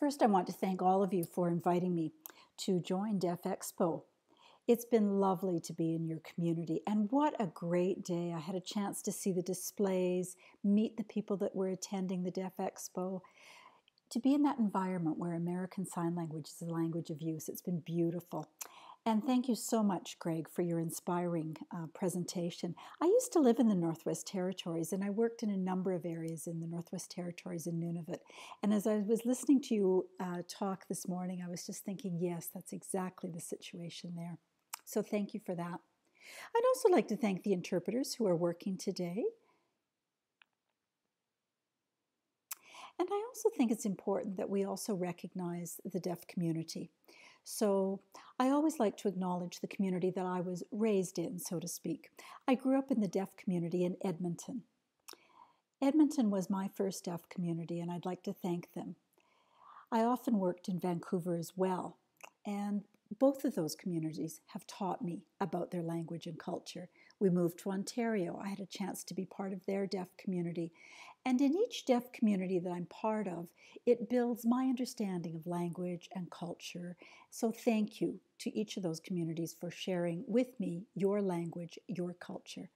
First, I want to thank all of you for inviting me to join Deaf Expo. It's been lovely to be in your community, and what a great day. I had a chance to see the displays, meet the people that were attending the Deaf Expo, to be in that environment where American Sign Language is the language of use. It's been beautiful. And thank you so much, Greg, for your inspiring uh, presentation. I used to live in the Northwest Territories and I worked in a number of areas in the Northwest Territories in Nunavut. And as I was listening to you uh, talk this morning, I was just thinking, yes, that's exactly the situation there. So thank you for that. I'd also like to thank the interpreters who are working today. And I also think it's important that we also recognize the deaf community. So I always like to acknowledge the community that I was raised in, so to speak. I grew up in the deaf community in Edmonton. Edmonton was my first deaf community, and I'd like to thank them. I often worked in Vancouver as well, and both of those communities have taught me about their language and culture. We moved to Ontario. I had a chance to be part of their deaf community. And in each deaf community that I'm part of, it builds my understanding of language and culture. So thank you to each of those communities for sharing with me your language, your culture.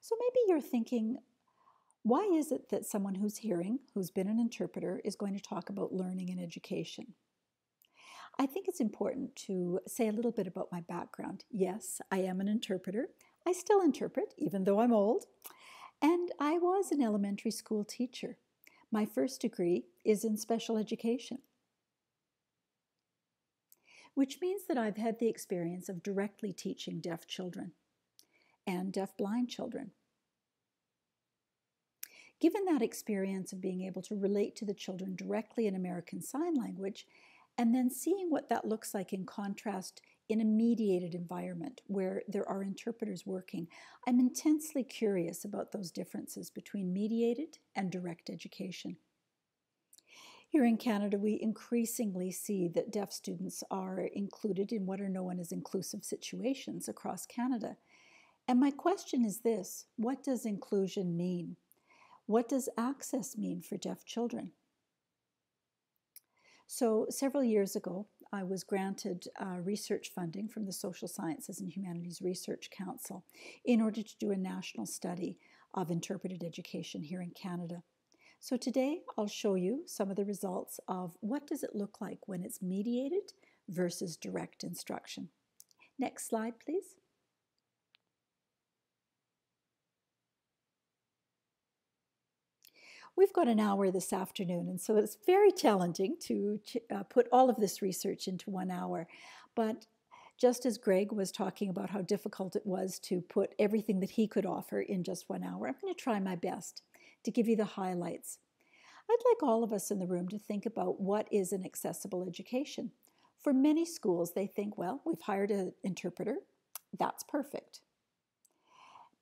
So maybe you're thinking, why is it that someone who's hearing, who's been an interpreter, is going to talk about learning and education? I think it's important to say a little bit about my background. Yes, I am an interpreter. I still interpret, even though I'm old. And I was an elementary school teacher. My first degree is in special education, which means that I've had the experience of directly teaching deaf children and deaf blind children. Given that experience of being able to relate to the children directly in American Sign Language, and then seeing what that looks like in contrast in a mediated environment where there are interpreters working, I'm intensely curious about those differences between mediated and direct education. Here in Canada, we increasingly see that deaf students are included in what are known as inclusive situations across Canada. And my question is this what does inclusion mean? What does access mean for deaf children? So, several years ago, I was granted uh, research funding from the Social Sciences and Humanities Research Council in order to do a national study of interpreted education here in Canada. So today I'll show you some of the results of what does it look like when it's mediated versus direct instruction. Next slide, please. We've got an hour this afternoon, and so it's very challenging to uh, put all of this research into one hour. But just as Greg was talking about how difficult it was to put everything that he could offer in just one hour, I'm going to try my best to give you the highlights. I'd like all of us in the room to think about what is an accessible education. For many schools, they think, well, we've hired an interpreter, that's perfect.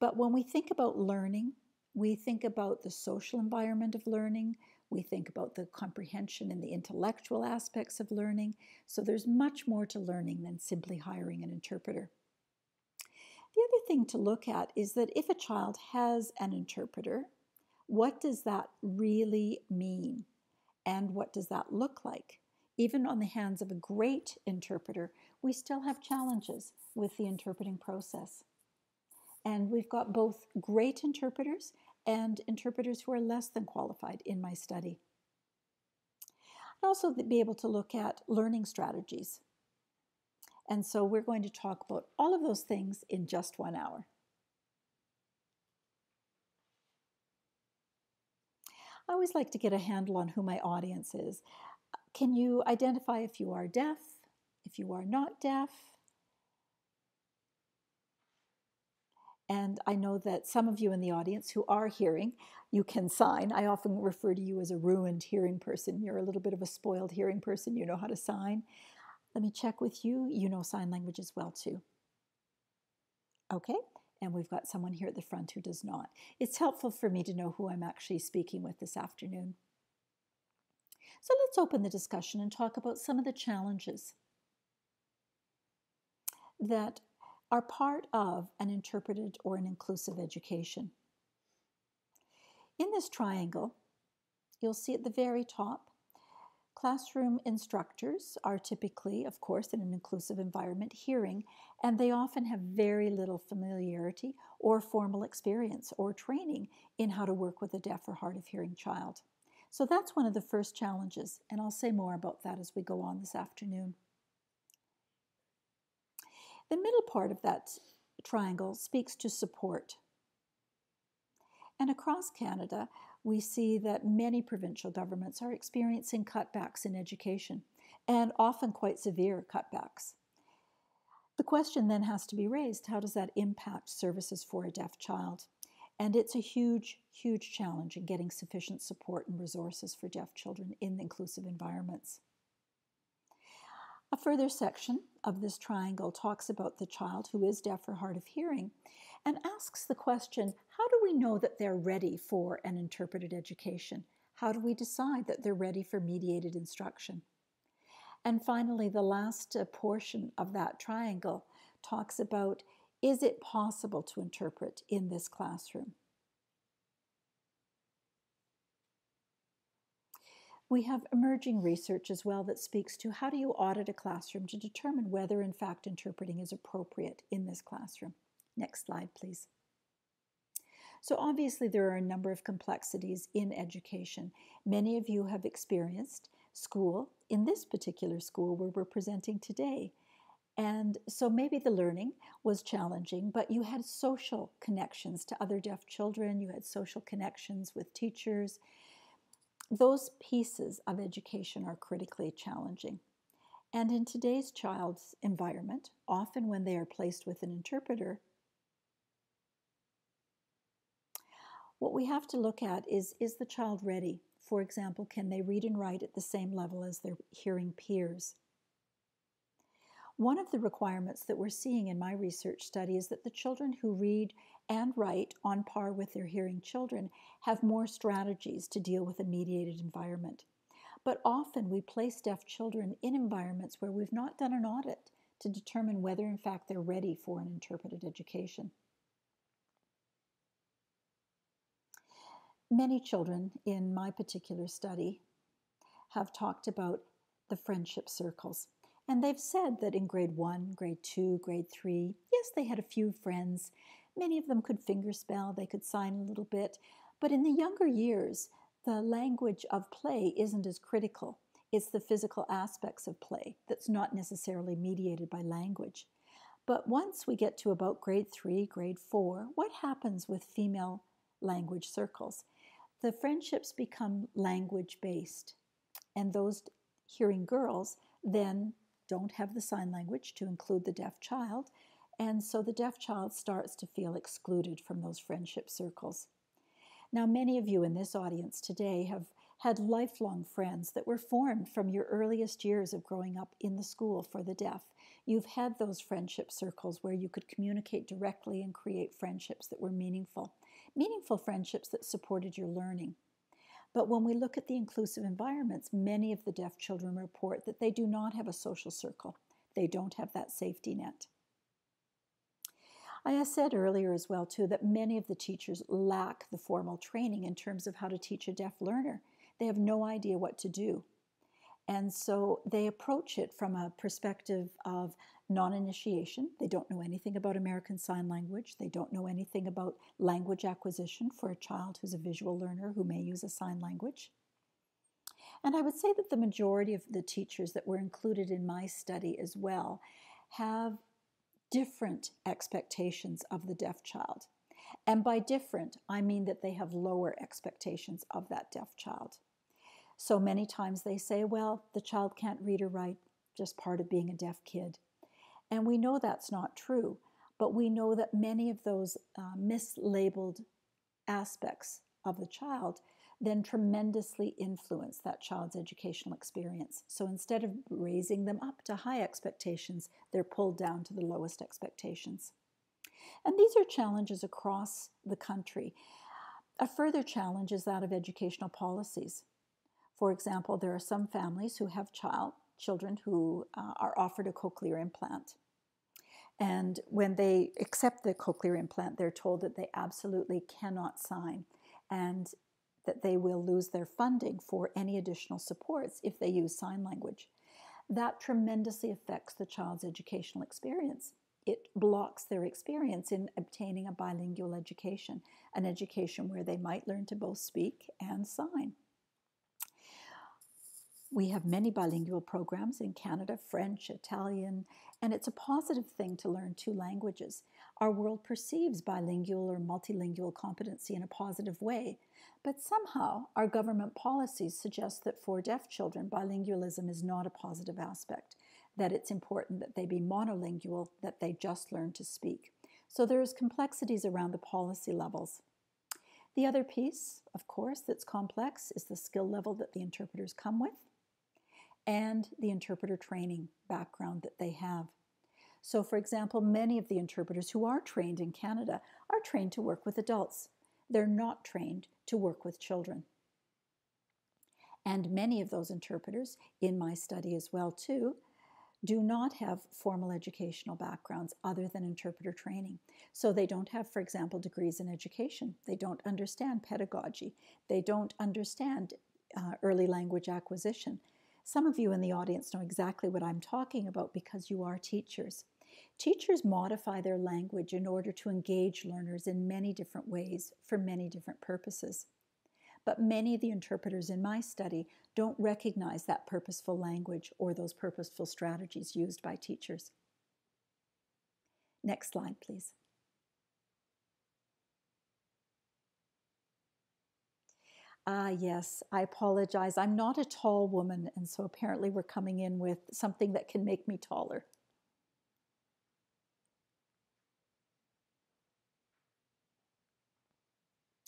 But when we think about learning, we think about the social environment of learning. We think about the comprehension and the intellectual aspects of learning. So there's much more to learning than simply hiring an interpreter. The other thing to look at is that if a child has an interpreter, what does that really mean? And what does that look like? Even on the hands of a great interpreter, we still have challenges with the interpreting process. And we've got both great interpreters and interpreters who are less than qualified in my study. I'd also be able to look at learning strategies. And so we're going to talk about all of those things in just one hour. I always like to get a handle on who my audience is. Can you identify if you are deaf, if you are not deaf, And I know that some of you in the audience who are hearing, you can sign. I often refer to you as a ruined hearing person. You're a little bit of a spoiled hearing person. You know how to sign. Let me check with you. You know sign language as well, too. Okay, and we've got someone here at the front who does not. It's helpful for me to know who I'm actually speaking with this afternoon. So let's open the discussion and talk about some of the challenges that are part of an interpreted or an inclusive education. In this triangle, you'll see at the very top, classroom instructors are typically, of course, in an inclusive environment, hearing, and they often have very little familiarity or formal experience or training in how to work with a deaf or hard of hearing child. So that's one of the first challenges, and I'll say more about that as we go on this afternoon. The middle part of that triangle speaks to support. And across Canada, we see that many provincial governments are experiencing cutbacks in education, and often quite severe cutbacks. The question then has to be raised how does that impact services for a deaf child? And it's a huge, huge challenge in getting sufficient support and resources for deaf children in inclusive environments. A further section of this triangle talks about the child who is deaf or hard of hearing and asks the question how do we know that they're ready for an interpreted education? How do we decide that they're ready for mediated instruction? And finally, the last uh, portion of that triangle talks about is it possible to interpret in this classroom? We have emerging research as well that speaks to how do you audit a classroom to determine whether, in fact, interpreting is appropriate in this classroom. Next slide, please. So, obviously, there are a number of complexities in education. Many of you have experienced school in this particular school where we're presenting today. And so maybe the learning was challenging, but you had social connections to other deaf children, you had social connections with teachers, those pieces of education are critically challenging. And in today's child's environment, often when they are placed with an interpreter, what we have to look at is is the child ready? For example, can they read and write at the same level as their hearing peers? One of the requirements that we're seeing in my research study is that the children who read and write on par with their hearing children have more strategies to deal with a mediated environment. But often we place deaf children in environments where we've not done an audit to determine whether, in fact, they're ready for an interpreted education. Many children in my particular study have talked about the friendship circles. And they've said that in grade one, grade two, grade three, yes, they had a few friends. Many of them could fingerspell, they could sign a little bit. But in the younger years, the language of play isn't as critical. It's the physical aspects of play that's not necessarily mediated by language. But once we get to about grade three, grade four, what happens with female language circles? The friendships become language based, and those hearing girls then don't have the sign language to include the deaf child, and so the deaf child starts to feel excluded from those friendship circles. Now, many of you in this audience today have had lifelong friends that were formed from your earliest years of growing up in the school for the deaf. You've had those friendship circles where you could communicate directly and create friendships that were meaningful, meaningful friendships that supported your learning. But when we look at the inclusive environments, many of the deaf children report that they do not have a social circle. They don't have that safety net. I said earlier as well too that many of the teachers lack the formal training in terms of how to teach a deaf learner. They have no idea what to do. And so they approach it from a perspective of non initiation. They don't know anything about American Sign Language. They don't know anything about language acquisition for a child who's a visual learner who may use a sign language. And I would say that the majority of the teachers that were included in my study as well have different expectations of the deaf child. And by different, I mean that they have lower expectations of that deaf child. So many times they say, well, the child can't read or write, just part of being a deaf kid. And we know that's not true, but we know that many of those uh, mislabeled aspects of the child then tremendously influence that child's educational experience. So instead of raising them up to high expectations, they're pulled down to the lowest expectations. And these are challenges across the country. A further challenge is that of educational policies. For example, there are some families who have child, children who uh, are offered a cochlear implant. And when they accept the cochlear implant, they're told that they absolutely cannot sign and that they will lose their funding for any additional supports if they use sign language. That tremendously affects the child's educational experience. It blocks their experience in obtaining a bilingual education, an education where they might learn to both speak and sign. We have many bilingual programs in Canada French, Italian, and it's a positive thing to learn two languages. Our world perceives bilingual or multilingual competency in a positive way, but somehow our government policies suggest that for deaf children, bilingualism is not a positive aspect, that it's important that they be monolingual, that they just learn to speak. So there's complexities around the policy levels. The other piece, of course, that's complex is the skill level that the interpreters come with and the interpreter training background that they have. So, for example, many of the interpreters who are trained in Canada are trained to work with adults. They're not trained to work with children. And many of those interpreters, in my study as well too, do not have formal educational backgrounds other than interpreter training. So they don't have, for example, degrees in education. They don't understand pedagogy. They don't understand uh, early language acquisition. Some of you in the audience know exactly what I'm talking about because you are teachers. Teachers modify their language in order to engage learners in many different ways for many different purposes. But many of the interpreters in my study don't recognize that purposeful language or those purposeful strategies used by teachers. Next slide, please. Ah, yes, I apologize. I'm not a tall woman, and so apparently we're coming in with something that can make me taller.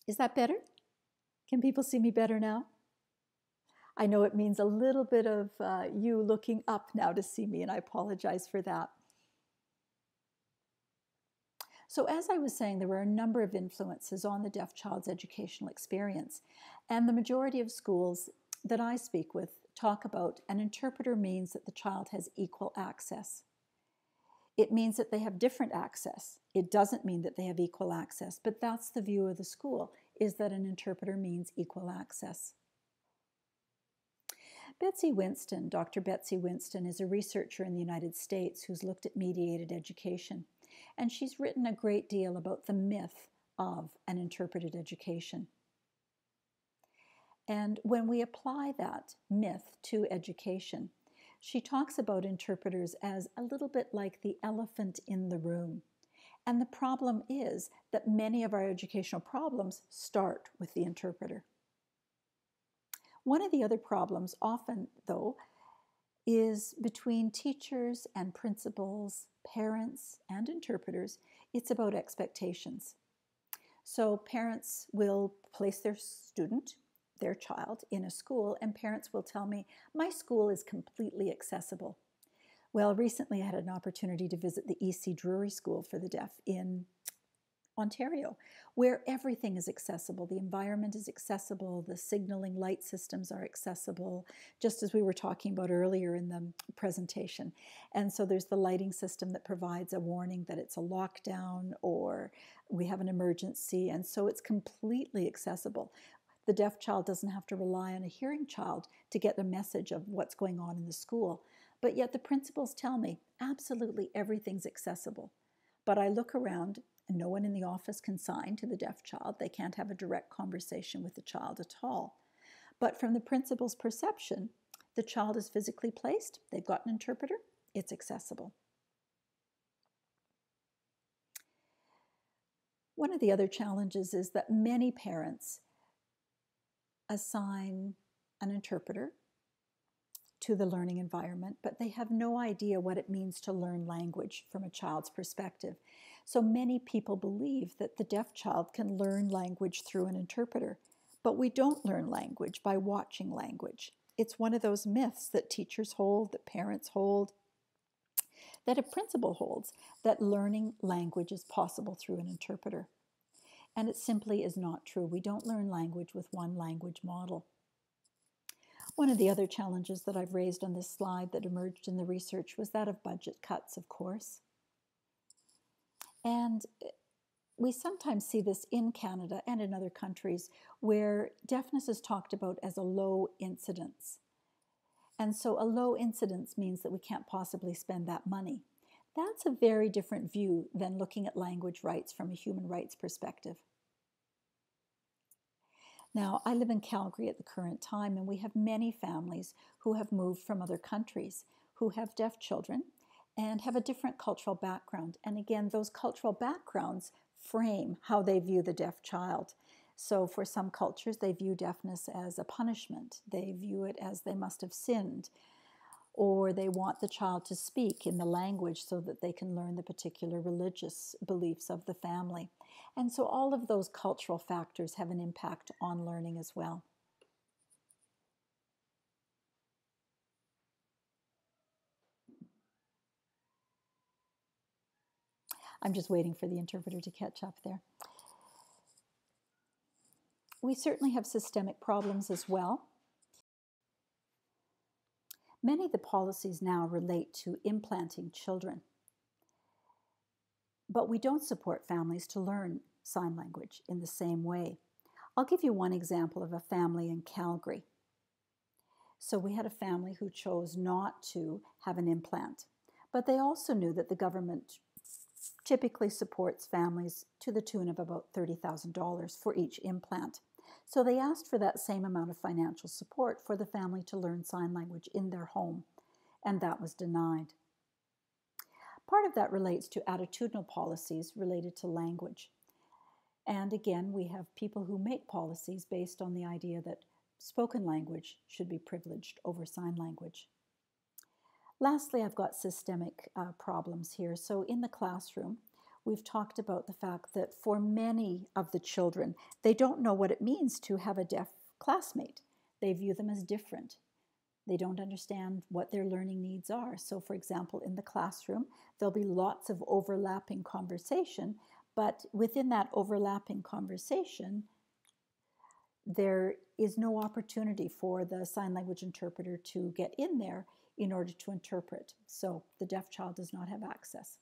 Is that better? Can people see me better now? I know it means a little bit of uh, you looking up now to see me, and I apologize for that. So, as I was saying, there were a number of influences on the deaf child's educational experience, and the majority of schools that I speak with talk about an interpreter means that the child has equal access. It means that they have different access. It doesn't mean that they have equal access, but that's the view of the school, is that an interpreter means equal access. Betsy Winston, Dr. Betsy Winston, is a researcher in the United States who's looked at mediated education and she's written a great deal about the myth of an interpreted education. And when we apply that myth to education, she talks about interpreters as a little bit like the elephant in the room. And the problem is that many of our educational problems start with the interpreter. One of the other problems, often though, is between teachers and principals, parents and interpreters. It's about expectations. So parents will place their student, their child, in a school, and parents will tell me, My school is completely accessible. Well, recently I had an opportunity to visit the EC Drury School for the Deaf in Ontario, where everything is accessible. The environment is accessible, the signaling light systems are accessible, just as we were talking about earlier in the presentation. And so there's the lighting system that provides a warning that it's a lockdown or we have an emergency, and so it's completely accessible. The deaf child doesn't have to rely on a hearing child to get the message of what's going on in the school. But yet the principals tell me absolutely everything's accessible. But I look around and no one in the office can sign to the deaf child. They can't have a direct conversation with the child at all. But from the principal's perception, the child is physically placed, they've got an interpreter, it's accessible. One of the other challenges is that many parents assign an interpreter to the learning environment, but they have no idea what it means to learn language from a child's perspective. So many people believe that the deaf child can learn language through an interpreter, but we don't learn language by watching language. It's one of those myths that teachers hold, that parents hold, that a principal holds that learning language is possible through an interpreter. And it simply is not true. We don't learn language with one language model. One of the other challenges that I've raised on this slide that emerged in the research was that of budget cuts, of course. And eh, we sometimes see this in Canada and in other countries where deafness is talked about as a low incidence. And so a low incidence means that we can't possibly spend that money. That's a very different view than looking at language rights from a human rights perspective. Now, I live in Calgary at the current time, and we have many families who have moved from other countries who have deaf children and have a different cultural background. And again, those cultural backgrounds frame how they view the deaf child. So, for some cultures, they view deafness as a punishment, they view it as they must have sinned, or they want the child to speak in the language so that they can learn the particular religious beliefs of the family. And so, all of those cultural factors have an impact on learning as well. I'm just waiting for the interpreter to catch up there. We certainly have systemic problems as well. Many of the policies now relate to implanting children, but we don't support families to learn sign language in the same way. I'll give you one example of a family in Calgary. So we had a family who chose not to have an implant, but they also knew that the government typically supports families to the tune of about $30,000 for each implant. So they asked for that same amount of financial support for the family to learn sign language in their home, and that was denied. Part of that relates to attitudinal policies related to language. And again, we have people who make policies based on the idea that spoken language should be privileged over sign language. Lastly, I've got systemic uh, problems here. So in the classroom, we've talked about the fact that for many of the children, they don't know what it means to have a deaf classmate. They view them as different. They don't understand what their learning needs are. So, for example, in the classroom, there'll be lots of overlapping conversation, but within that overlapping conversation, there is no opportunity for the sign language interpreter to get in there in order to interpret. So the deaf child does not have access.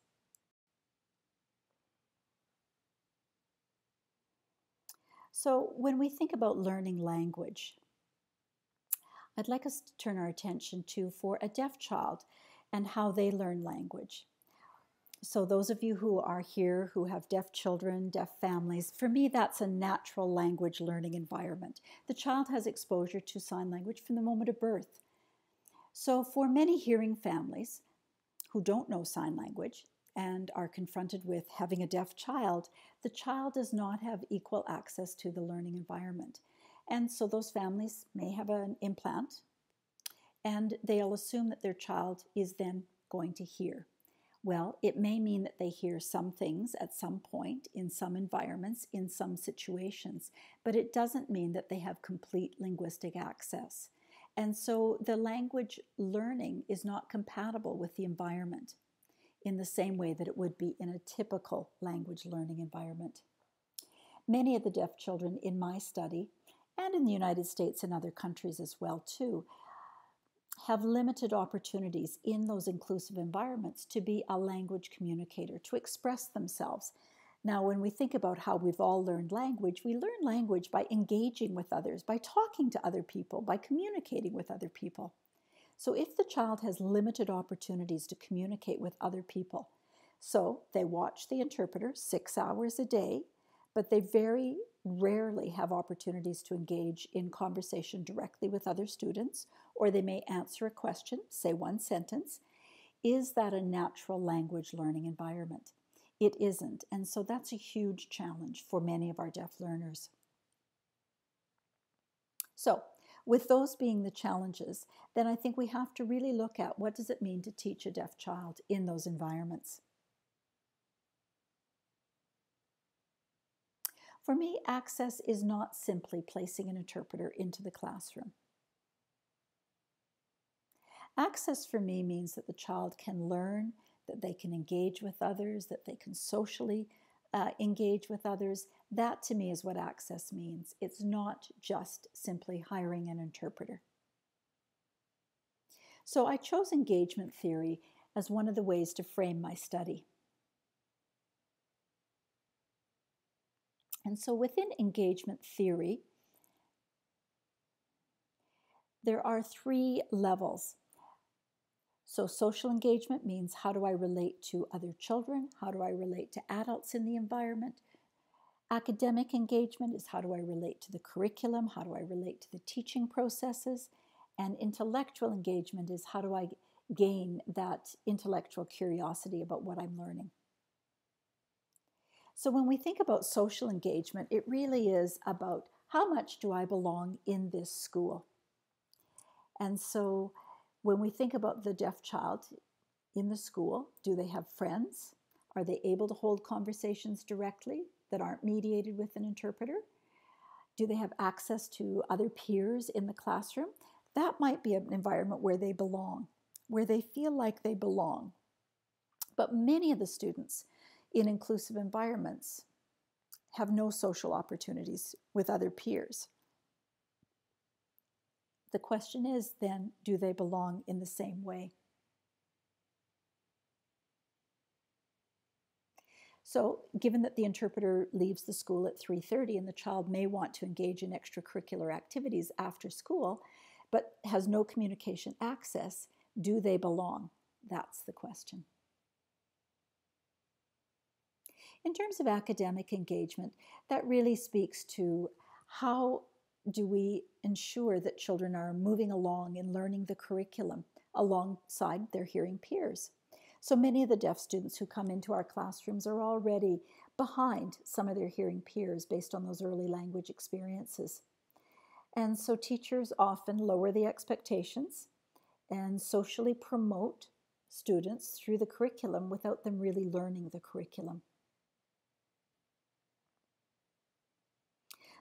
So when we think about learning language, I'd like us to turn our attention to for a deaf child and how they learn language. So, those of you who are here who have deaf children, deaf families, for me, that's a natural language learning environment. The child has exposure to sign language from the moment of birth. So, for many hearing families who don't know sign language and are confronted with having a deaf child, the child does not have equal access to the learning environment. And so, those families may have an implant and they'll assume that their child is then going to hear. Well, it may mean that they hear some things at some point in some environments, in some situations, but it doesn't mean that they have complete linguistic access. And so the language learning is not compatible with the environment in the same way that it would be in a typical language learning environment. Many of the deaf children in my study, and in the United States and other countries as well too, have limited opportunities in those inclusive environments to be a language communicator, to express themselves, now, when we think about how we've all learned language, we learn language by engaging with others, by talking to other people, by communicating with other people. So, if the child has limited opportunities to communicate with other people, so they watch the interpreter six hours a day, but they very rarely have opportunities to engage in conversation directly with other students, or they may answer a question, say one sentence. Is that a natural language learning environment? It isn't. And so that's a huge challenge for many of our deaf learners. So, with those being the challenges, then I think we have to really look at what does it mean to teach a deaf child in those environments. For me, access is not simply placing an interpreter into the classroom. Access for me means that the child can learn that they can engage with others, that they can socially uh, engage with others. That to me is what access means. It's not just simply hiring an interpreter. So I chose engagement theory as one of the ways to frame my study. And so within engagement theory, there are three levels. So, social engagement means how do I relate to other children? How do I relate to adults in the environment? Academic engagement is how do I relate to the curriculum? How do I relate to the teaching processes? And intellectual engagement is how do I gain that intellectual curiosity about what I'm learning? So, when we think about social engagement, it really is about how much do I belong in this school? And so, when we think about the deaf child in the school, do they have friends? Are they able to hold conversations directly that aren't mediated with an interpreter? Do they have access to other peers in the classroom? That might be an environment where they belong, where they feel like they belong. But many of the students in inclusive environments have no social opportunities with other peers. The question is then, do they belong in the same way? So, given that the interpreter leaves the school at 3:30 and the child may want to engage in extracurricular activities after school but has no communication access, do they belong? That's the question. In terms of academic engagement, that really speaks to how do we ensure that children are moving along and learning the curriculum alongside their hearing peers? So many of the deaf students who come into our classrooms are already behind some of their hearing peers based on those early language experiences. And so teachers often lower the expectations and socially promote students through the curriculum without them really learning the curriculum.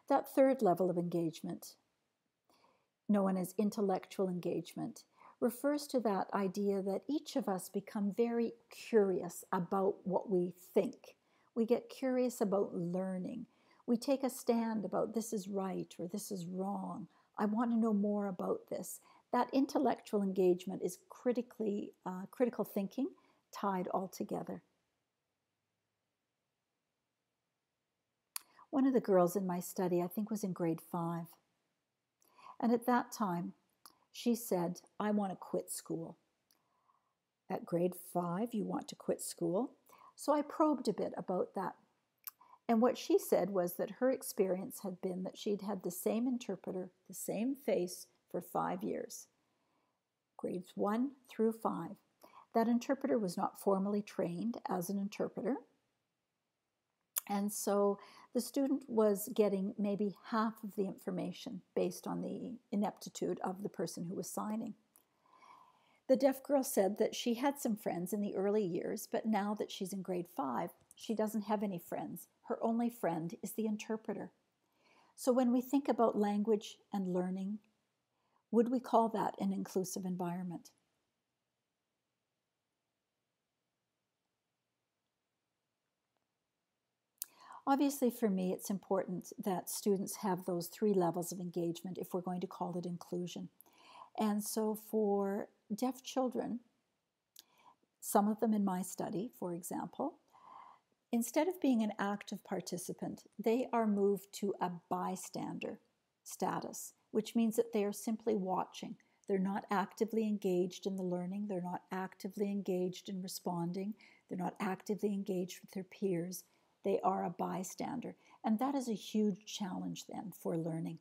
That third level of engagement, known as intellectual engagement, refers to that idea that each of us become very curious about what we think. We get curious about learning. We take a stand about this is right or this is wrong. I want to know more about this. That intellectual engagement is critically uh, critical thinking tied all together. One of the girls in my study, I think, was in grade five. And at that time, she said, I want to quit school. At grade five, you want to quit school? So I probed a bit about that. And what she said was that her experience had been that she'd had the same interpreter, the same face for five years, grades one through five. That interpreter was not formally trained as an interpreter. And so the student was getting maybe half of the information based on the ineptitude of the person who was signing. The deaf girl said that she had some friends in the early years, but now that she's in grade five, she doesn't have any friends. Her only friend is the interpreter. So when we think about language and learning, would we call that an inclusive environment? Obviously, for me, it's important that students have those three levels of engagement if we're going to call it inclusion. And so, for deaf children, some of them in my study, for example, instead of being an active participant, they are moved to a bystander status, which means that they are simply watching. They're not actively engaged in the learning, they're not actively engaged in responding, they're not actively engaged with their peers they are a bystander. And that is a huge challenge then for learning.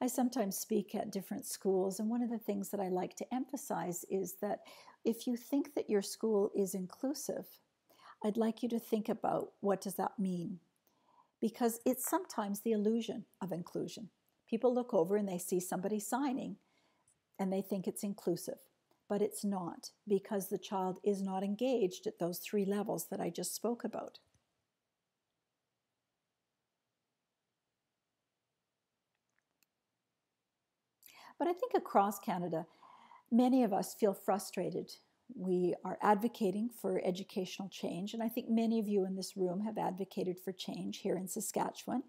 I sometimes speak at different schools, and one of the things that I like to emphasize is that if you think that your school is inclusive, I'd like you to think about what does that mean? Because it's sometimes the illusion of inclusion. People look over and they see somebody signing and they think it's inclusive but it's not because the child is not engaged at those three levels that I just spoke about. But I think across Canada, many of us feel frustrated. We are advocating for educational change, and I think many of you in this room have advocated for change here in Saskatchewan.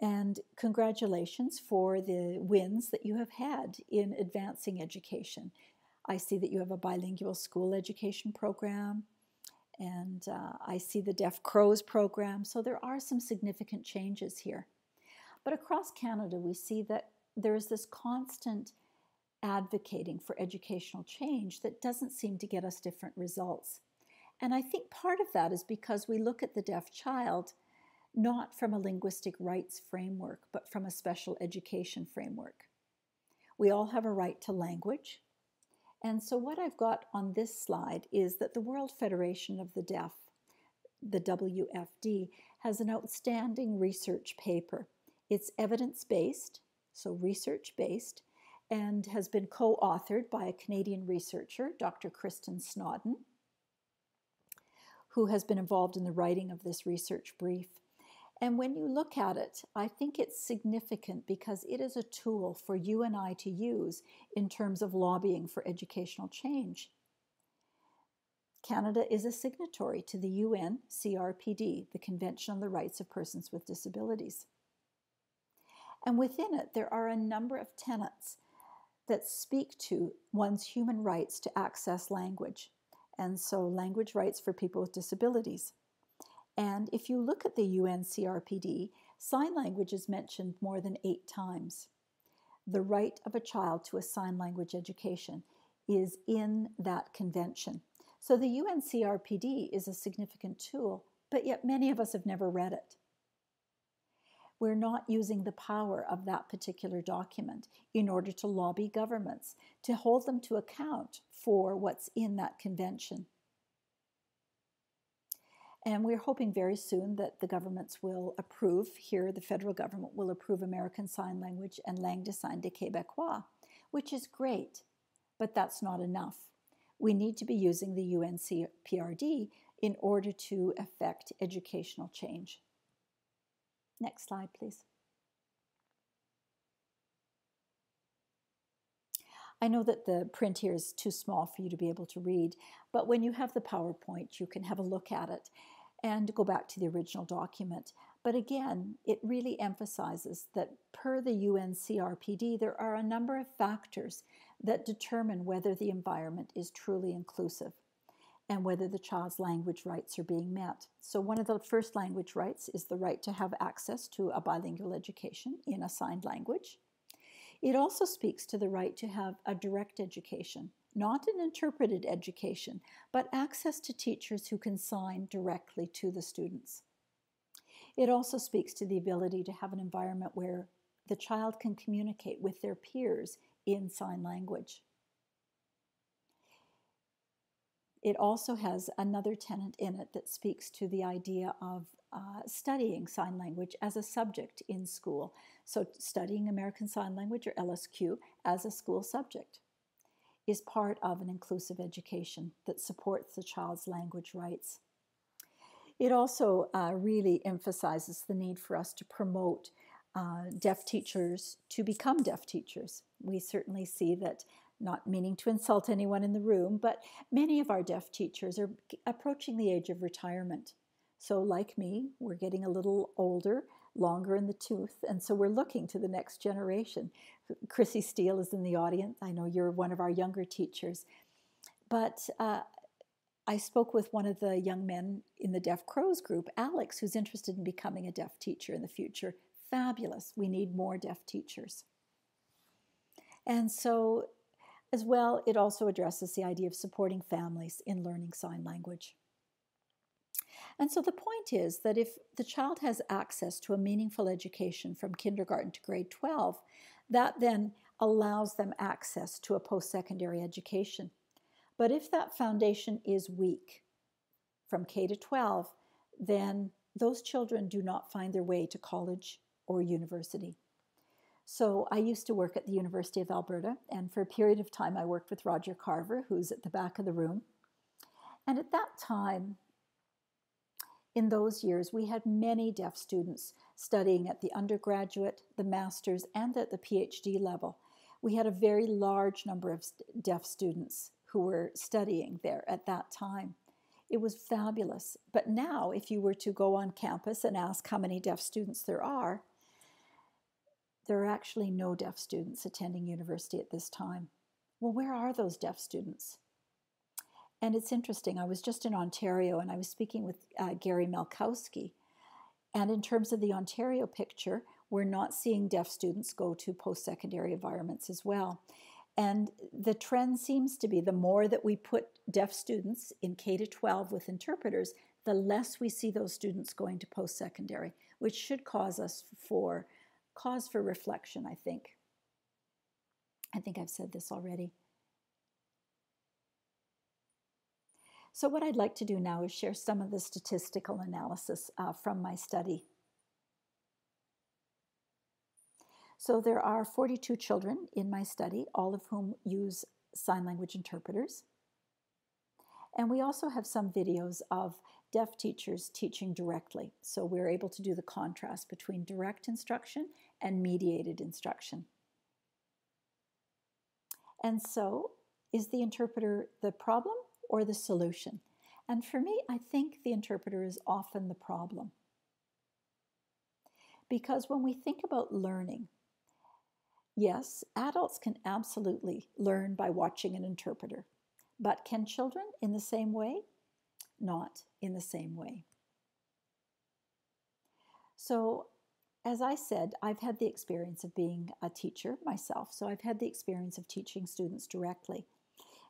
And congratulations for the wins that you have had in advancing education. I see that you have a bilingual school education program, And uh, I see the Deaf Crows program, so there are some significant changes here. But across Canada, we see that there is this constant advocating for educational change that doesn't seem to get us different results. And I think part of that is because we look at the deaf child not from a linguistic rights framework, but from a special education framework. We all have a right to language. And so, what I've got on this slide is that the World Federation of the Deaf, the WFD, has an outstanding research paper. It's evidence based, so research based, and has been co authored by a Canadian researcher, Dr. Kristin Snoddon, who has been involved in the writing of this research brief. And when you look at it, I think it's significant because it is a tool for you and I to use in terms of lobbying for educational change. Canada is a signatory to the UN CRPD, the Convention on the Rights of Persons with Disabilities. And within it, there are a number of tenets that speak to one's human rights to access language, and so language rights for people with disabilities. And if you look at the UNCRPD, sign language is mentioned more than eight times. The right of a child to a sign language education is in that convention. So the UNCRPD is a significant tool, but yet many of us have never read it. We're not using the power of that particular document in order to lobby governments, to hold them to account for what's in that convention. And we're hoping very soon that the governments will approve, here the federal government will approve American Sign Language and Langue de Sign de Québécois, which is great, but that's not enough. We need to be using the UNCPRD in order to affect educational change. Next slide, please. I know that the print here is too small for you to be able to read, but when you have the PowerPoint, you can have a look at it and go back to the original document. But again, it really emphasizes that per the UNCRPD, there are a number of factors that determine whether the environment is truly inclusive and whether the child's language rights are being met. So, one of the first language rights is the right to have access to a bilingual education in a signed language. It also speaks to the right to have a direct education, not an interpreted education, but access to teachers who can sign directly to the students. It also speaks to the ability to have an environment where the child can communicate with their peers in sign language. It also has another tenet in it that speaks to the idea of uh, studying sign language as a subject in school. So, studying American Sign Language or LSQ as a school subject is part of an inclusive education that supports the child's language rights. It also uh, really emphasizes the need for us to promote uh, deaf teachers to become deaf teachers. We certainly see that not meaning to insult anyone in the room, but many of our deaf teachers are approaching the age of retirement. So, like me, we're getting a little older, longer in the tooth, and so we're looking to the next generation. Chrissy Steele is in the audience. I know you're one of our younger teachers. But uh, I spoke with one of the young men in the Deaf Crows group, Alex, who's interested in becoming a deaf teacher in the future. Fabulous. We need more deaf teachers. And so as well, it also addresses the idea of supporting families in learning sign language. And so the point is that if the child has access to a meaningful education from kindergarten to grade 12, that then allows them access to a post secondary education. But if that foundation is weak from K to 12, then those children do not find their way to college or university. So I used to work at the University of Alberta, and for a period of time I worked with Roger Carver, who's at the back of the room. And at that time, in those years, we had many deaf students studying at the undergraduate, the master's, and at the PhD level. We had a very large number of deaf students who were studying there at that time. It was fabulous. But now, if you were to go on campus and ask how many deaf students there are, there are actually no deaf students attending university at this time. Well, where are those deaf students? And it's interesting, I was just in Ontario and I was speaking with uh, Gary Malkowski. And in terms of the Ontario picture, we're not seeing deaf students go to post secondary environments as well. And the trend seems to be the more that we put deaf students in K 12 with interpreters, the less we see those students going to post secondary, which should cause us for cause for reflection, I think. I think I've said this already. So, what I'd like to do now is share some of the statistical analysis uh, from my study. So, there are 42 children in my study, all of whom use sign language interpreters. And we also have some videos of deaf teachers teaching directly. So, we're able to do the contrast between direct instruction and mediated instruction. And so, is the interpreter the problem or the solution? And for me, I think the interpreter is often the problem. Because when we think about learning, yes, adults can absolutely learn by watching an interpreter. But can children in the same way? Not in the same way. So, as I said, I've had the experience of being a teacher myself, so I've had the experience of teaching students directly.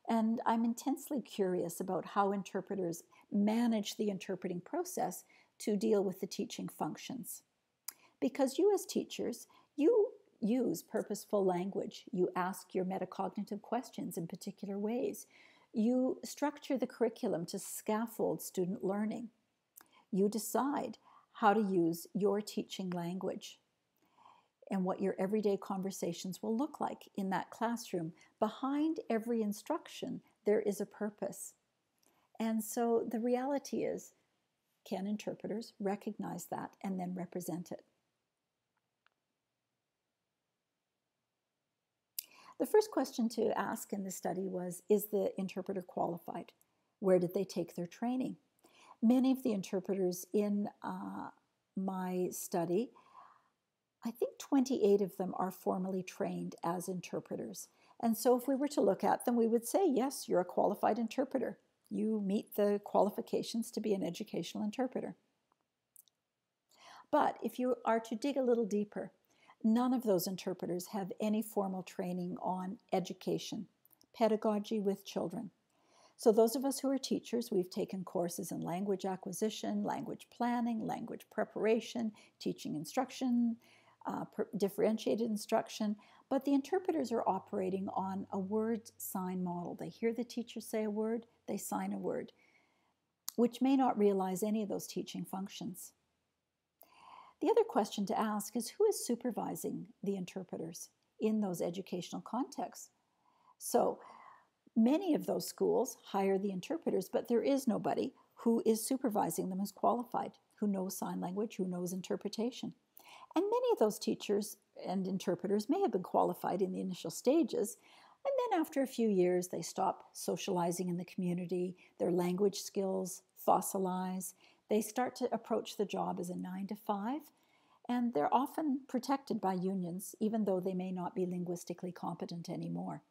And I'm intensely curious about how interpreters manage the interpreting process to deal with the teaching functions. Because you, as teachers, you use purposeful language, you ask your metacognitive questions in particular ways, you structure the curriculum to scaffold student learning, you decide how to use your teaching language and what your everyday conversations will look like in that classroom. Behind every instruction, there is a purpose. And so the reality is, can interpreters recognize that and then represent it? The first question to ask in the study was Is the interpreter qualified? Where did they take their training? Many of the interpreters in uh, my study, I think 28 of them are formally trained as interpreters. And so, if we were to look at them, we would say, yes, you're a qualified interpreter. You meet the qualifications to be an educational interpreter. But if you are to dig a little deeper, none of those interpreters have any formal training on education, pedagogy with children. So, those of us who are teachers, we've taken courses in language acquisition, language planning, language preparation, teaching instruction, uh, differentiated instruction. But the interpreters are operating on a word sign model. They hear the teacher say a word, they sign a word, which may not realize any of those teaching functions. The other question to ask is who is supervising the interpreters in those educational contexts? So, Many of those schools hire the interpreters, but there is nobody who is supervising them as qualified, who knows sign language, who knows interpretation. And many of those teachers and interpreters may have been qualified in the initial stages, and then after a few years, they stop socializing in the community, their language skills fossilize, they start to approach the job as a nine to five, and they're often protected by unions, even though they may not be linguistically competent anymore.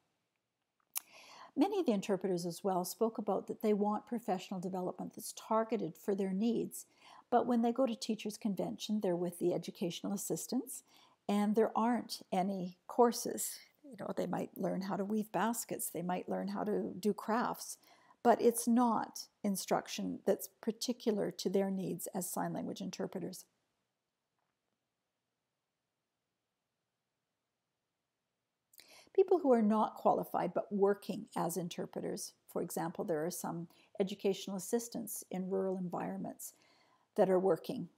Many of the interpreters as well spoke about that they want professional development that's targeted for their needs. But when they go to teachers' convention, they're with the educational assistants, and there aren't any courses. You know, they might learn how to weave baskets, they might learn how to do crafts, but it's not instruction that's particular to their needs as sign language interpreters. people who are not qualified but working as interpreters. For example, there are some educational assistants in rural environments that are working.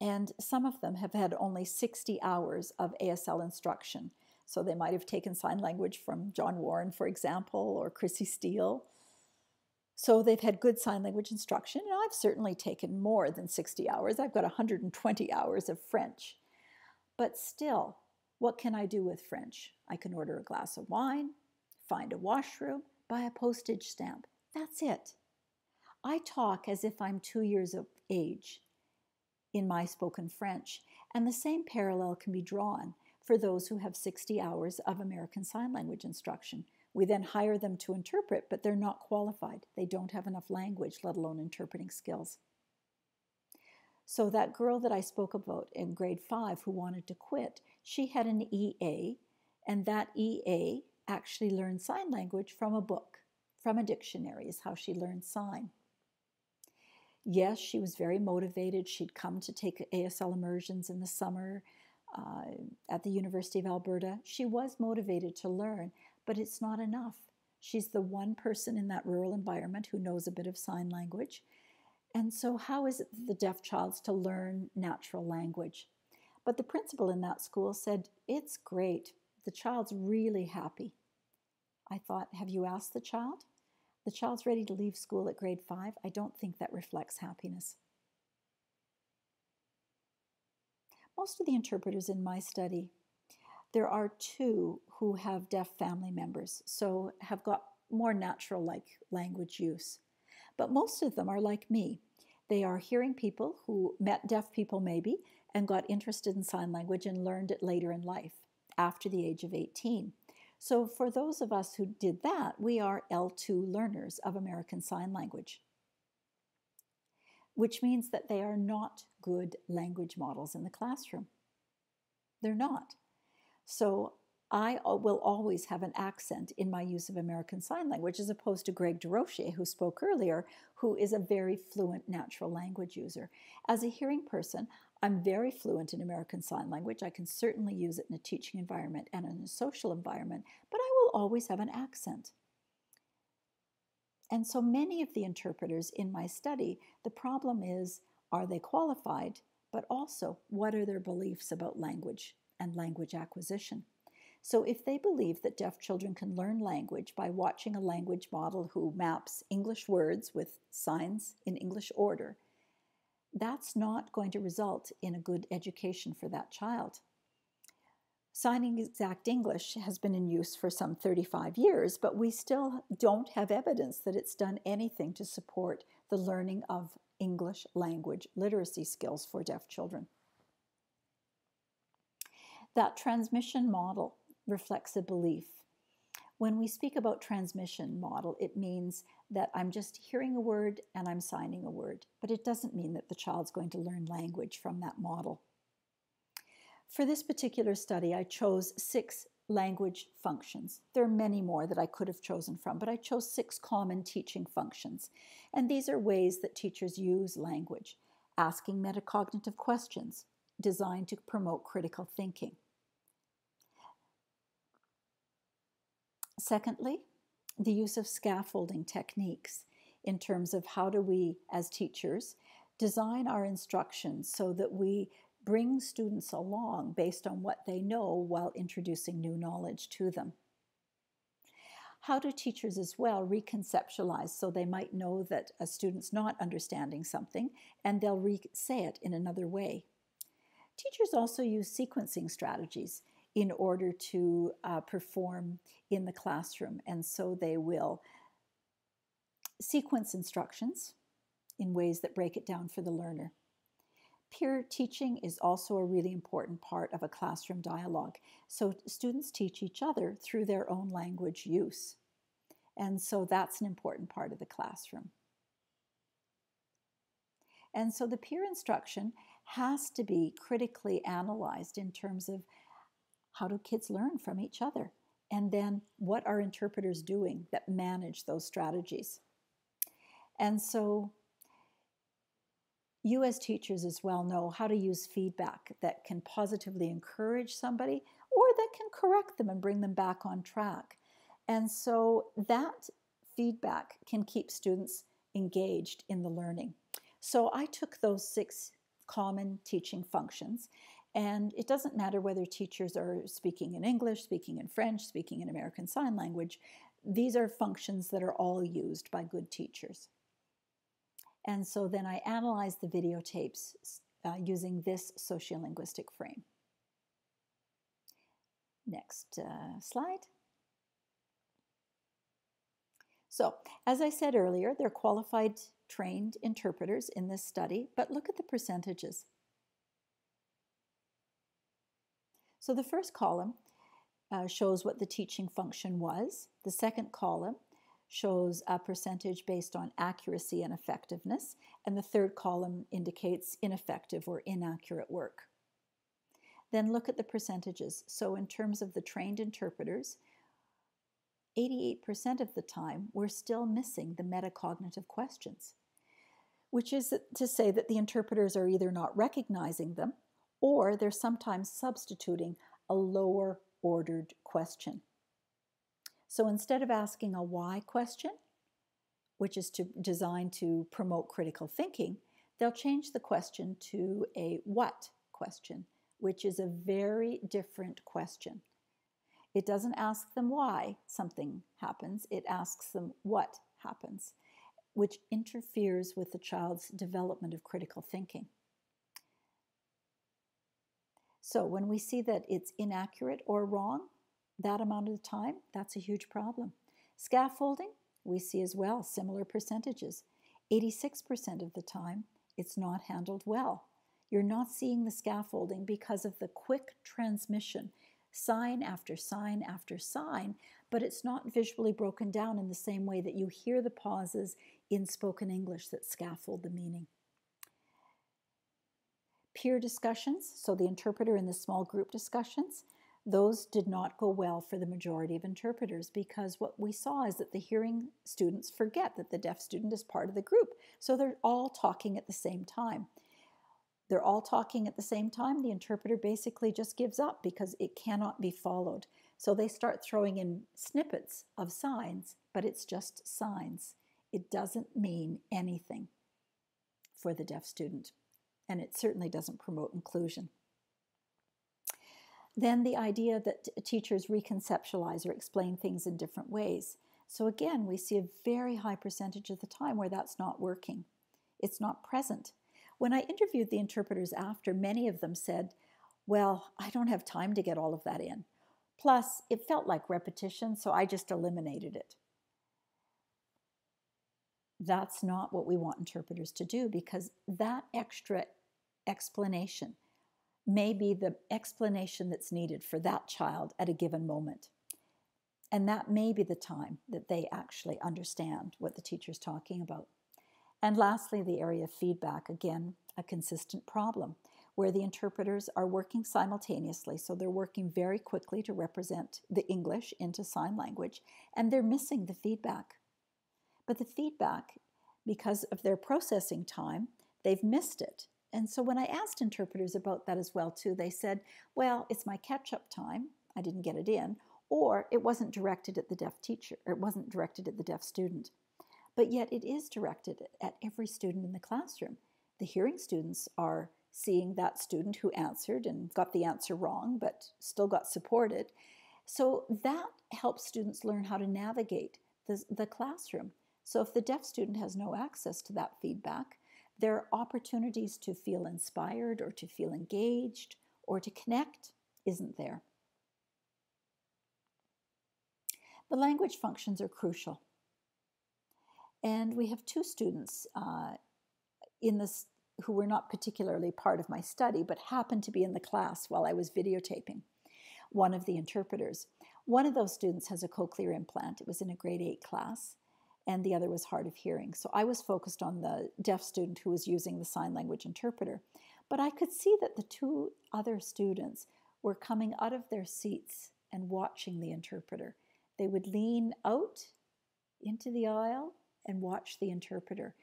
And some of them have had only 60 hours of ASL instruction. So they might have taken sign language from John Warren, for example, or Chrissy Steele. So they've had good sign language instruction, and I've certainly taken more than 60 hours. I've got 120 hours of French. But still, what can I do with French? I can order a glass of wine, find a washroom, buy a postage stamp. That's it. I talk as if I'm two years age in my spoken French, and the same parallel can be drawn for those who have 60 hours of American Sign Language instruction. We then hire them to interpret, but they're not qualified. They don't have enough language, let alone interpreting skills. So, that girl that I spoke about in grade five who wanted to quit, she had an EA, and that EA actually learned sign language from a book, from a dictionary, is how she learned sign. Yes, she was very motivated. She'd come to take ASL immersions in the summer uh, at the University of Alberta. She was motivated to learn, but it's not enough. She's the one person in that rural environment who knows a bit of sign language. And so, how is it the deaf child's to learn natural language? But the principal in that school said, It's great. The child's really happy. I thought, Have you asked the child? The child's ready to leave school at grade five. I don't think that reflects happiness. Most of the interpreters in my study, there are two who have deaf family members, so have got more natural like language use. But most of them are like me. They are hearing people who met deaf people maybe and got interested in sign language and learned it later in life after the age of 18. So, for those of us who did that, we are L2 learners of American Sign Language, which means that they are not good language models in the classroom. They're not. So, I will always have an accent in my use of American Sign Language as opposed to Greg DeRoche, who spoke earlier, who is a very fluent natural language user. As a hearing person, I'm very fluent in American Sign Language. I can certainly use it in a teaching environment and in a social environment, but I will always have an accent. And so many of the interpreters in my study, the problem is are they qualified, but also what are their beliefs about language and language acquisition? So, if they believe that deaf children can learn language by watching a language model who maps English words with signs in English order, that's not going to result in a good education for that child. Signing Exact English has been in use for some 35 years, but we still don't have evidence that it's done anything to support the learning of English language literacy skills for deaf children. That transmission model reflects a belief when we speak about transmission model, it means that I'm just hearing a word and I'm signing a word, but it doesn't mean that the child's going to learn language from that model. For this particular study, I chose six language functions. There are many more that I could have chosen from, but I chose six common teaching functions. And these are ways that teachers use language asking metacognitive questions designed to promote critical thinking, Secondly, the use of scaffolding techniques in terms of how do we, as teachers, design our instructions so that we bring students along based on what they know while introducing new knowledge to them. How do teachers as well reconceptualize so they might know that a student's not understanding something and they'll re say it in another way? Teachers also use sequencing strategies in order to uh, perform in the classroom. And so they will sequence instructions in ways that break it down for the learner. Peer teaching is also a really important part of a classroom dialogue. So students teach each other through their own language use. And so that's an important part of the classroom. And so the peer instruction has to be critically analyzed in terms of how do kids learn from each other? And then what are interpreters doing that manage those strategies? And so you as teachers as well know how to use feedback that can positively encourage somebody or that can correct them and bring them back on track. And so that feedback can keep students engaged in the learning. So I took those six common teaching functions and it doesn't matter whether teachers are speaking in English, speaking in French, speaking in American Sign Language. These are functions that are all used by good teachers. And so then I analyzed the videotapes uh, using this sociolinguistic frame. Next uh, slide. So, as I said earlier, they're qualified trained interpreters in this study, but look at the percentages. So the first column uh, shows what the teaching function was. The second column shows a percentage based on accuracy and effectiveness, and the third column indicates ineffective or inaccurate work. Then look at the percentages. So, in terms of the trained interpreters, 88% of the time we're still missing the metacognitive questions, which is to say that the interpreters are either not recognizing them or they're sometimes substituting a lower ordered question. So instead of asking a why question, which is to, designed to promote critical thinking, they'll change the question to a what question, which is a very different question. It doesn't ask them why something happens, it asks them what happens, which interferes with the child's development of critical thinking. So when we see that it's inaccurate or wrong, that amount of time, that's a huge problem. Scaffolding, we see as well similar percentages. 86% of the time, it's not handled well. You're not seeing the scaffolding because of the quick transmission, sign after sign after sign, but it's not visually broken down in the same way that you hear the pauses in spoken English that scaffold the meaning. Peer discussions, so the interpreter in the small group discussions, those did not go well for the majority of interpreters because what we saw is that the hearing students forget that the deaf student is part of the group. So they're all talking at the same time. They're all talking at the same time. The interpreter basically just gives up because it cannot be followed. So they start throwing in snippets of signs, but it's just signs. It doesn't mean anything for the deaf student, and it certainly doesn't promote inclusion. Then the idea that teachers reconceptualize or explain things in different ways. So again, we see a very high percentage of the time where that's not working. It's not present. When I interviewed the interpreters after, many of them said, Well, I don't have time to get all of that in. Plus, it felt like repetition, so I just eliminated it. That's not what we want interpreters to do because that extra explanation may be the explanation that's needed for that child at a given moment. And that may be the time that they actually understand what the teacher's talking about. And lastly, the area of feedback again, a consistent problem where the interpreters are working simultaneously. So they're working very quickly to represent the English into sign language, and they're missing the feedback. But the feedback, because of their processing time, they've missed it. And so when I asked interpreters about that as well too, they said, "Well, it's my catch-up time. I didn't get it in." Or it wasn't directed at the deaf teacher, or it wasn't directed at the deaf student. But yet it is directed at every student in the classroom. The hearing students are seeing that student who answered and got the answer wrong, but still got supported. So that helps students learn how to navigate the, the classroom. So if the deaf student has no access to that feedback, there are opportunities to feel inspired or to feel engaged or to connect isn't there. The language functions are crucial. And we have two students uh, in this who were not particularly part of my study, but happened to be in the class while I was videotaping one of the interpreters. One of those students has a cochlear implant. It was in a grade eight class and the other was hard of hearing. So I was focused on the deaf student who was using the sign language interpreter. But I could see that the two other students were coming out of their seats and watching the interpreter. They would lean out into the aisle and watch the interpreter.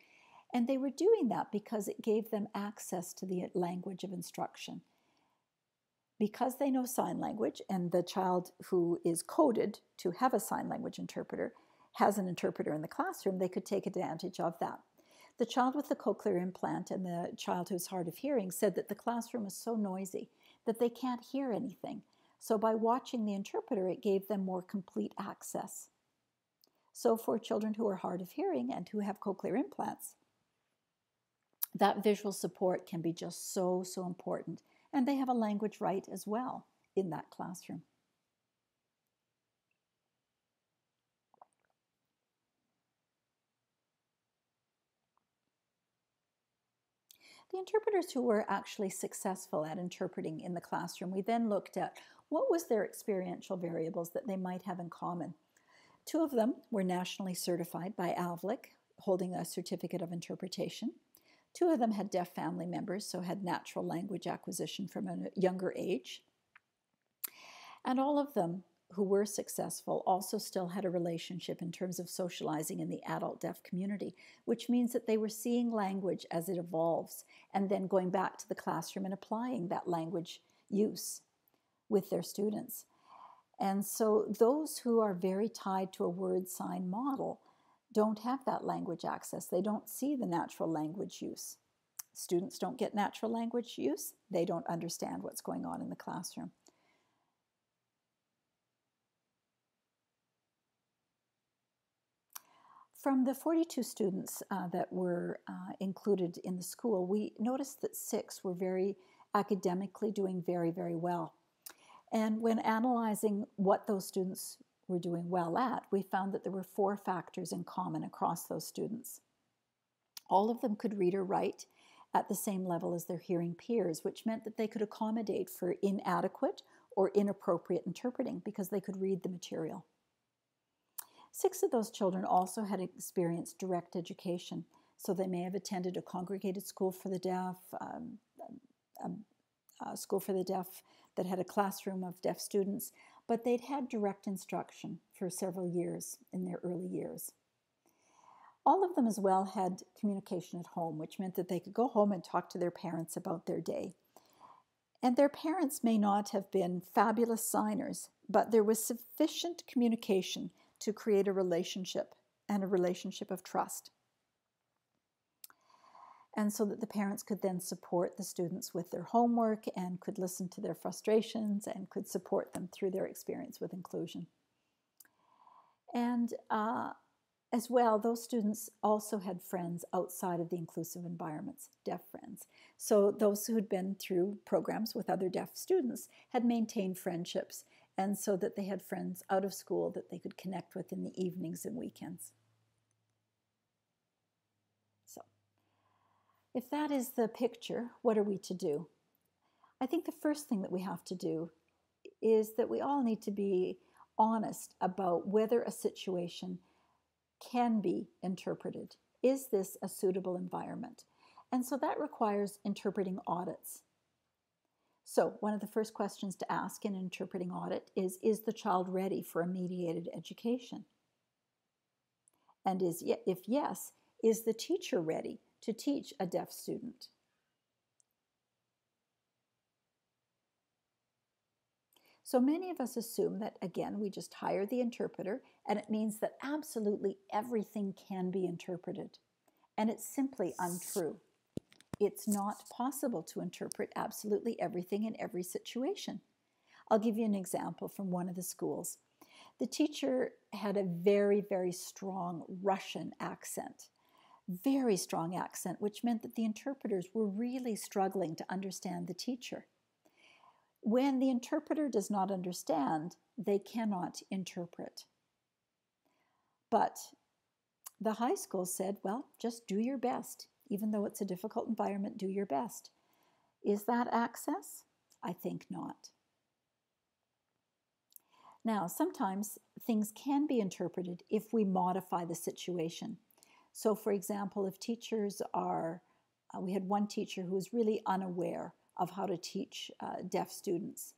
And they were doing that because it gave them access to the uh, language of instruction. Because they know sign language, and the child who is coded to have a sign language interpreter has an interpreter in the classroom, they could take advantage of that. The child with the cochlear implant and the child who's hard of hearing said that the classroom is so noisy that they can't hear anything. So by watching the interpreter, it gave them more complete access. So for children who are hard of hearing and who have cochlear implants, that visual support can be just so, so important. And they have a language right as well in that classroom. The interpreters who were actually successful at interpreting in the classroom, we then looked at what was their experiential variables that they might have in common. Two of them were nationally certified by AVLIC, holding a certificate of interpretation. Two of them had deaf family members, so had natural language acquisition from a younger age. And all of them who were successful also still had a relationship in terms of socializing in the adult deaf community, which means that they were seeing language as it evolves and then going back to the classroom and applying that language use with their students. And so those who are very tied to a word sign model don't have that language access. They don't see the natural language use. Students don't get natural language use, they don't understand what's going on in the classroom. From the 42 students uh, that were uh, included in the school, we noticed that six were very academically doing very, very well. And when analyzing what those students were doing well at, we found that there were four factors in common across those students. All of them could read or write at the same level as their hearing peers, which meant that they could accommodate for inadequate or inappropriate interpreting because they could read the material. Six of those children also had experienced direct education, so they may have attended a congregated school for the deaf, um, a, um, a school for the deaf that had a classroom of deaf students, but they'd had direct instruction for several years in their early years. All of them as well had communication at home, which meant that they could go home and talk to their parents about their day. And their parents may not have been fabulous signers, but there was sufficient communication to create a relationship and a relationship of trust. And so that the parents could then support the students with their homework and could listen to their frustrations and could support them through their experience with inclusion. And uh, as well, those students also had friends outside of the inclusive environments, deaf friends. So those who had been through programs with other deaf students had maintained friendships and so that they had friends out of school that they could connect with in the evenings and weekends. So, if that is the picture, what are we to do? I think the first thing that we have to do is that we all need to be honest about whether a situation can be interpreted. Is this a suitable environment? And so that requires interpreting audits. So, one of the first questions to ask in interpreting audit is Is the child ready for a mediated education? And is, if yes, is the teacher ready to teach a deaf student? So many of us assume that, again, we just hire the interpreter and it means that absolutely everything can be interpreted. And it's simply untrue. It's not possible to interpret absolutely everything in every situation. I'll give you an example from one of the schools. The teacher had a very, very strong Russian accent, very strong accent, which meant that the interpreters were really struggling to understand the teacher. When the interpreter does not understand, they cannot interpret. But the high school said, well, just do your best. Even though it's a difficult environment, do your best. Is that access? I think not. Now, sometimes things can be interpreted if we modify the situation. So, for example, if teachers are, uh, we had one teacher who was really unaware of how to teach uh, deaf students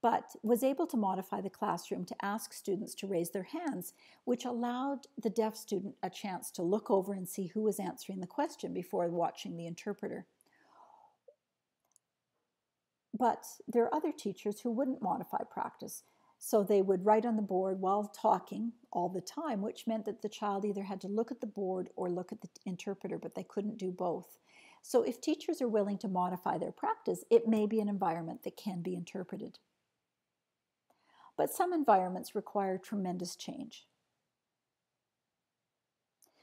but was able to modify the classroom to ask students to raise their hands, which allowed the deaf student a chance to look over and see who was answering the question before watching the interpreter. But there are other teachers who wouldn't modify practice. So they would write on the board while talking all the time, which meant that the child either had to look at the board or look at the interpreter, but they couldn't do both. So if teachers are willing to modify their practice, it may be an environment that can be interpreted but some environments require tremendous change.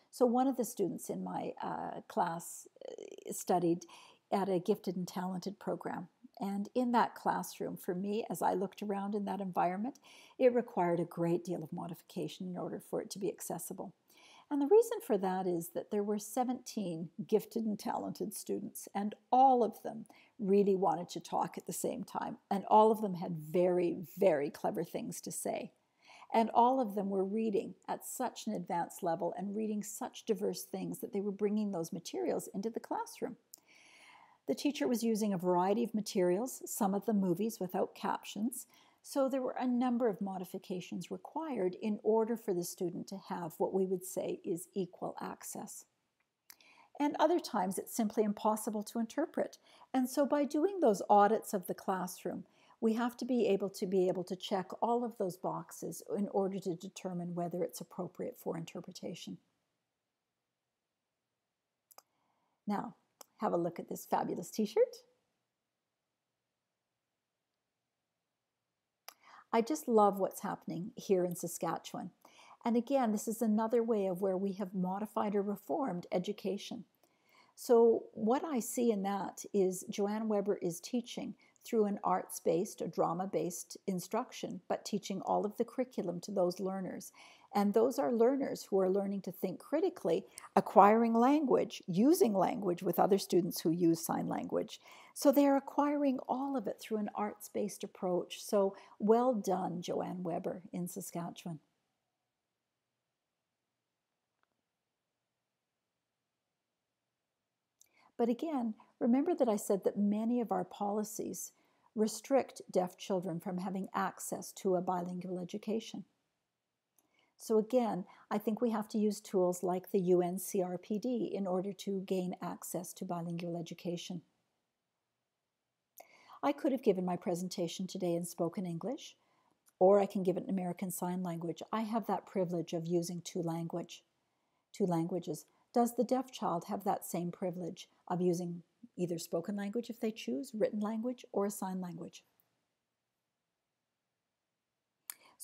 So, one of the students in my uh, class uh, studied at a gifted and talented program. And in that classroom, for me, as I looked around in that environment, it required a great deal of modification in order for it to be accessible. And the reason for that is that there were 17 gifted and talented students, and all of them really wanted to talk at the same time. And all of them had very, very clever things to say. And all of them were reading at such an advanced level and reading such diverse things that they were bringing those materials into the classroom. The teacher was using a variety of materials, some of them movies without captions, so there were a number of modifications required in order for the student to have what we would say is equal access. And other times it's simply impossible to interpret. And so by doing those audits of the classroom, we have to be able to be able to check all of those boxes in order to determine whether it's appropriate for interpretation. Now, have a look at this fabulous t-shirt. I just love what's happening here in Saskatchewan. And again, this is another way of where we have modified or reformed education. So, what I see in that is Joanne Weber is teaching through an arts based or drama based instruction, but teaching all of the curriculum to those learners. And those are learners who are learning to think critically, acquiring language, using language with other students who use sign language. So they're acquiring all of it through an arts based approach. So well done, Joanne Weber in Saskatchewan. But again, remember that I said that many of our policies restrict deaf children from having access to a bilingual education. So again, I think we have to use tools like the UNCRPD in order to gain access to bilingual education. I could have given my presentation today in spoken English, or I can give it in American Sign Language. I have that privilege of using two language, two languages. Does the deaf child have that same privilege of using either spoken language if they choose, written language, or a sign language?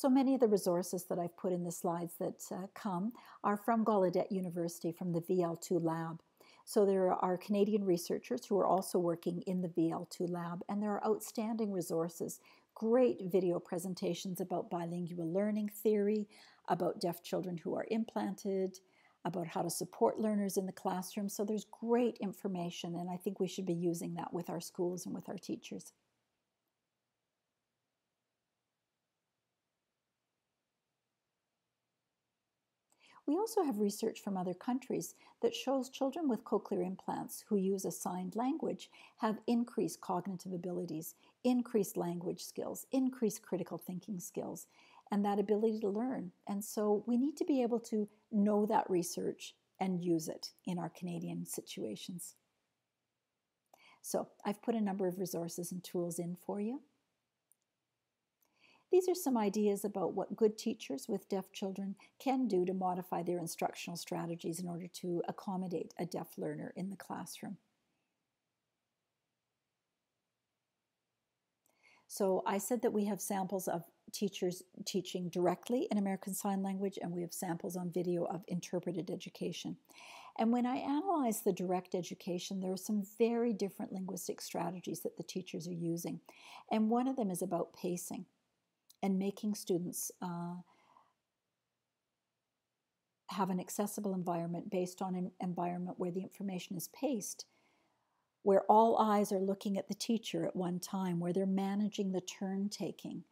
So many of the resources that I've put in the slides that uh, come are from Gallaudet University from the VL2 lab. So there are Canadian researchers who are also working in the VL2 lab, and there are outstanding resources, great video presentations about bilingual learning theory, about deaf children who are implanted, about how to support learners in the classroom. So there's great information, and I think we should be using that with our schools and with our teachers. We also have research from other countries that shows children with cochlear implants who use a signed language have increased cognitive abilities, increased language skills, increased critical thinking skills, and that ability to learn. And so we need to be able to know that research and use it in our Canadian situations. So I've put a number of resources and tools in for you. These are some ideas about what good teachers with deaf children can do to modify their instructional strategies in order to accommodate a deaf learner in the classroom. So I said that we have samples of teachers teaching directly in American Sign Language, and we have samples on video of interpreted education. And when I analyze the direct education, there are some very different linguistic strategies that the teachers are using. And one of them is about pacing and making students uh, have an accessible environment based on an environment where the information is paced, where all eyes are looking at the teacher at one time, where they're managing the turn taking.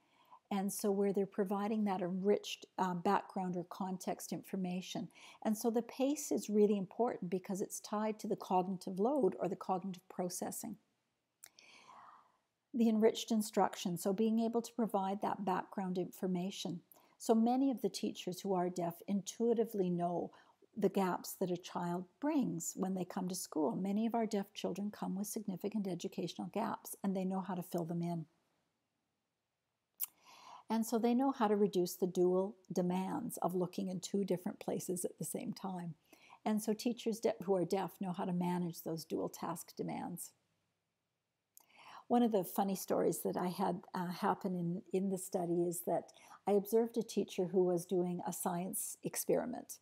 And so, where they're providing that enriched uh, background or context information. And so, the pace is really important because it's tied to the cognitive load or the cognitive processing the enriched instruction, so being able to provide that background information. So many of the teachers who are deaf intuitively know the gaps that a child brings when they come to school. Many of our deaf children come with significant educational gaps and they know how to fill them in. And so they know how to reduce the dual demands of looking in two different places at the same time. And so teachers who are deaf know how to manage those dual task demands. One of the funny stories that I had uh, happen in, in the study is that I observed a teacher who was doing a science experiment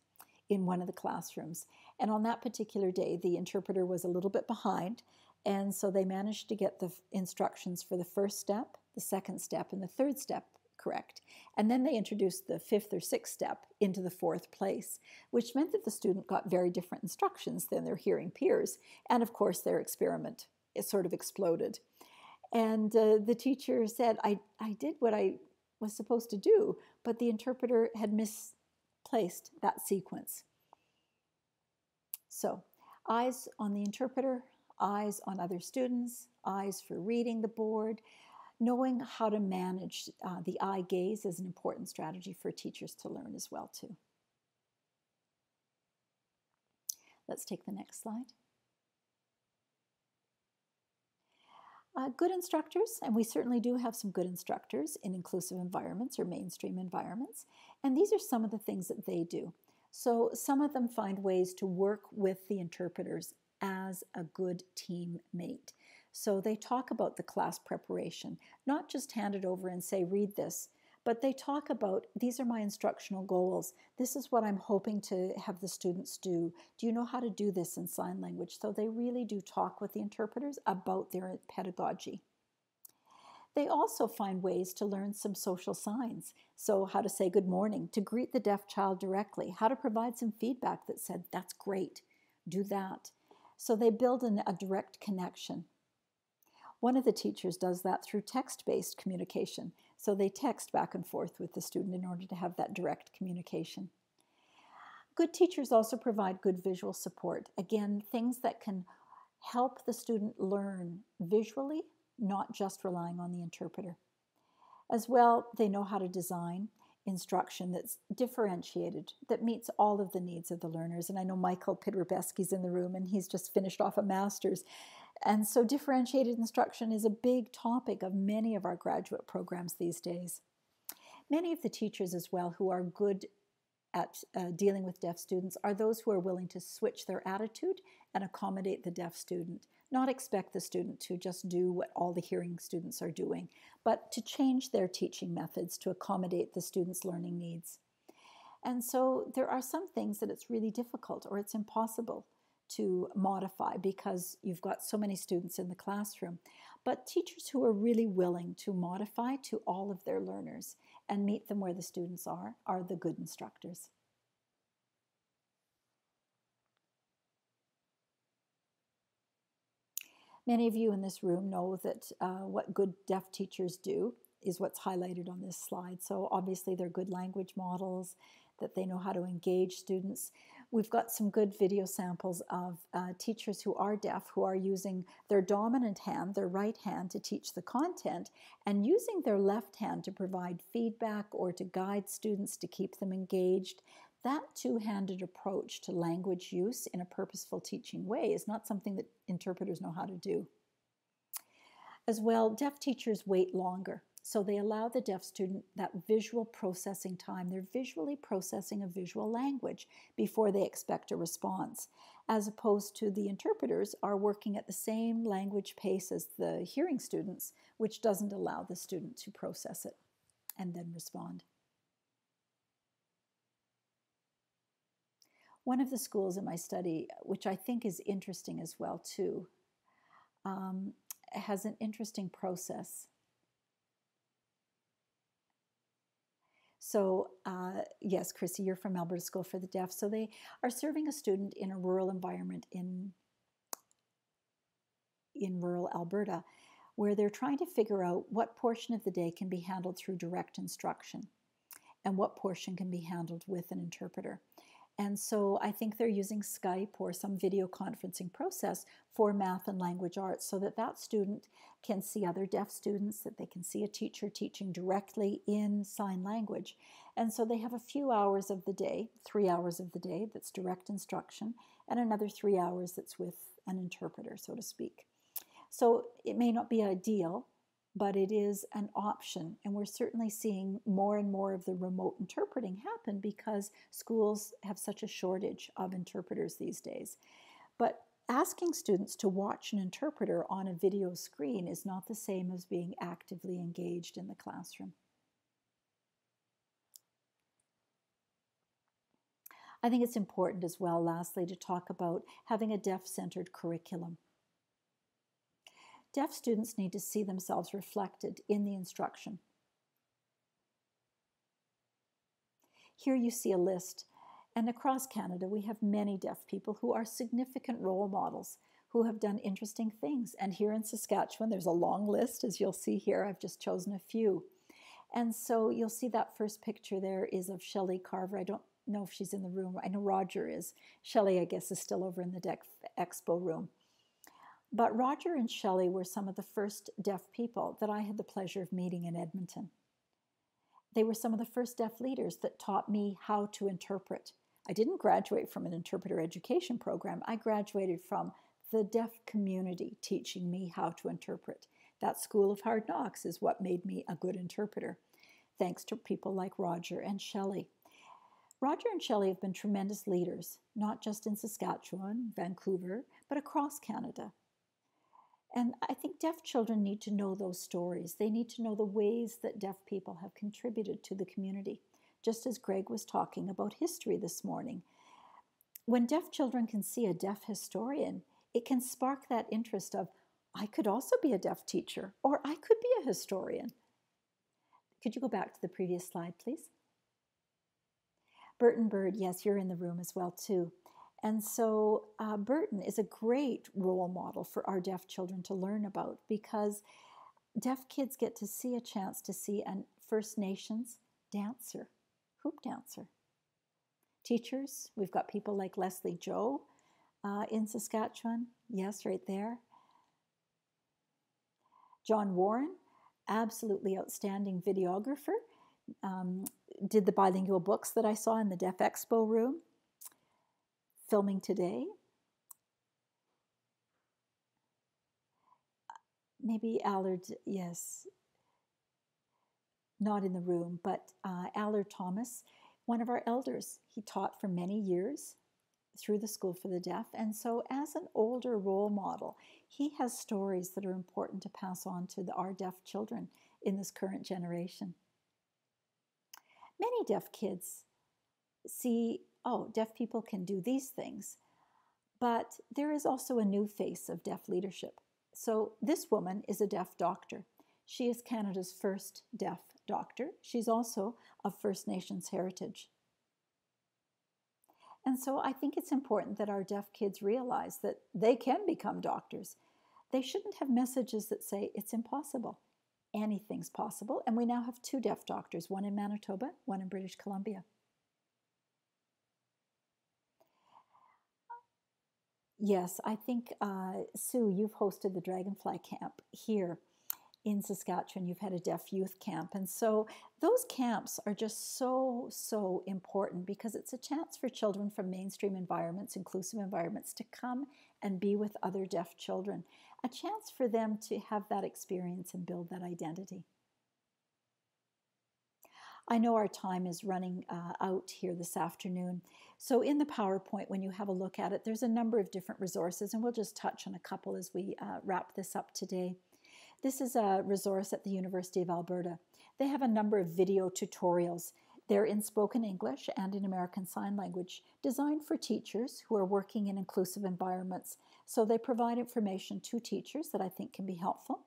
in one of the classrooms. And on that particular day, the interpreter was a little bit behind. And so they managed to get the instructions for the first step, the second step, and the third step correct. And then they introduced the fifth or sixth step into the fourth place, which meant that the student got very different instructions than their hearing peers. And of course, their experiment sort of exploded. And uh, the teacher said, I, I did what I was supposed to do, but the interpreter had misplaced that sequence. So, eyes on the interpreter, eyes on other students, eyes for reading the board. Knowing how to manage uh, the eye gaze is an important strategy for teachers to learn as well too. Let's take the next slide. Uh, good instructors, and we certainly do have some good instructors in inclusive environments or mainstream environments, and these are some of the things that they do. So some of them find ways to work with the interpreters as a good teammate. So they talk about the class preparation, not just hand it over and say, read this, but they talk about these are my instructional goals. This is what I'm hoping to have the students do. Do you know how to do this in sign language? So they really do talk with the interpreters about their pedagogy. They also find ways to learn some social signs. So, how to say good morning, to greet the deaf child directly, how to provide some feedback that said, that's great, do that. So, they build an, a direct connection. One of the teachers does that through text based communication. So, they text back and forth with the student in order to have that direct communication. Good teachers also provide good visual support. Again, things that can help the student learn visually not just relying on the interpreter. As well, they know how to design instruction that's differentiated, that meets all of the needs of the learners. And I know Michael Pidrobeski's in the room and he's just finished off a master's. And so differentiated instruction is a big topic of many of our graduate programs these days. Many of the teachers as well who are good at uh, dealing with deaf students are those who are willing to switch their attitude and accommodate the deaf student not expect the student to just do what all the hearing students are doing, but to change their teaching methods to accommodate the students' learning needs. And so there are some things that it's really difficult or it's impossible to modify because you've got so many students in the classroom. But teachers who are really willing to modify to all of their learners and meet them where the students are are the good instructors. Many of you in this room know that uh, what good deaf teachers do is what's highlighted on this slide. So obviously they're good language models, that they know how to engage students. We've got some good video samples of uh, teachers who are deaf who are using their dominant hand, their right hand, to teach the content and using their left hand to provide feedback or to guide students to keep them engaged. That two handed approach to language use in a purposeful teaching way is not something that interpreters know how to do. As well, deaf teachers wait longer. So they allow the deaf student that visual processing time. They're visually processing a visual language before they expect a response, as opposed to the interpreters are working at the same language pace as the hearing students, which doesn't allow the student to process it and then respond. One of the schools in my study, which I think is interesting as well too, um, has an interesting process. So, uh, yes, Chrissy, you're from Alberta School for the Deaf. So they are serving a student in a rural environment in in rural Alberta, where they're trying to figure out what portion of the day can be handled through direct instruction, and what portion can be handled with an interpreter. And so I think they're using Skype or some video conferencing process for math and language arts so that that student can see other deaf students, that they can see a teacher teaching directly in sign language. And so they have a few hours of the day, three hours of the day, that's direct instruction, and another three hours that's with an interpreter, so to speak. So it may not be ideal, but it is an option. And we're certainly seeing more and more of the remote interpreting happen because schools have such a shortage of interpreters these days. But asking students to watch an interpreter on a video screen is not the same as being actively engaged in the classroom. I think it's important as well, lastly, to talk about having a deaf centered curriculum. Deaf students need to see themselves reflected in the instruction. Here you see a list. And across Canada, we have many deaf people who are significant role models who have done interesting things. And here in Saskatchewan, there's a long list, as you'll see here. I've just chosen a few. And so you'll see that first picture there is of Shelley Carver. I don't know if she's in the room. I know Roger is. Shelley, I guess, is still over in the Expo room. But Roger and Shelley were some of the first deaf people that I had the pleasure of meeting in Edmonton. They were some of the first deaf leaders that taught me how to interpret. I didn't graduate from an interpreter education program. I graduated from the deaf community teaching me how to interpret. That school of hard knocks is what made me a good interpreter, thanks to people like Roger and Shelley. Roger and Shelley have been tremendous leaders, not just in Saskatchewan, Vancouver, but across Canada. And I think deaf children need to know those stories. They need to know the ways that deaf people have contributed to the community, just as Greg was talking about history this morning. When deaf children can see a deaf historian, it can spark that interest of, I could also be a deaf teacher, or I could be a historian. Could you go back to the previous slide, please? Burton Bird, yes, you're in the room as well, too. And so uh, Burton is a great role model for our deaf children to learn about because deaf kids get to see a chance to see a First Nations dancer, hoop dancer. Teachers, we've got people like Leslie Joe uh, in Saskatchewan. Yes, right there. John Warren, absolutely outstanding videographer, um, did the bilingual books that I saw in the Deaf Expo room filming today. Maybe Allard, yes, not in the room, but uh, Allard Thomas, one of our elders. He taught for many years through the School for the Deaf. And so, as an older role model, he has stories that are important to pass on to the, our deaf children in this current generation. Many deaf kids see oh, deaf people can do these things. But there is also a new face of deaf leadership. So this woman is a deaf doctor. She is Canada's first deaf doctor. She's also of First Nations heritage. And so I think it's important that our deaf kids realize that they can become doctors. They shouldn't have messages that say it's impossible. Anything's possible. And we now have two deaf doctors, one in Manitoba, one in British Columbia. Yes, I think, uh, Sue, you've hosted the Dragonfly Camp here in Saskatchewan. You've had a deaf youth camp. And so those camps are just so, so important because it's a chance for children from mainstream environments, inclusive environments, to come and be with other deaf children. A chance for them to have that experience and build that identity. I know our time is running uh, out here this afternoon. So, in the PowerPoint, when you have a look at it, there's a number of different resources, and we'll just touch on a couple as we uh, wrap this up today. This is a resource at the University of Alberta. They have a number of video tutorials. They're in spoken English and in American Sign Language, designed for teachers who are working in inclusive environments. So, they provide information to teachers that I think can be helpful.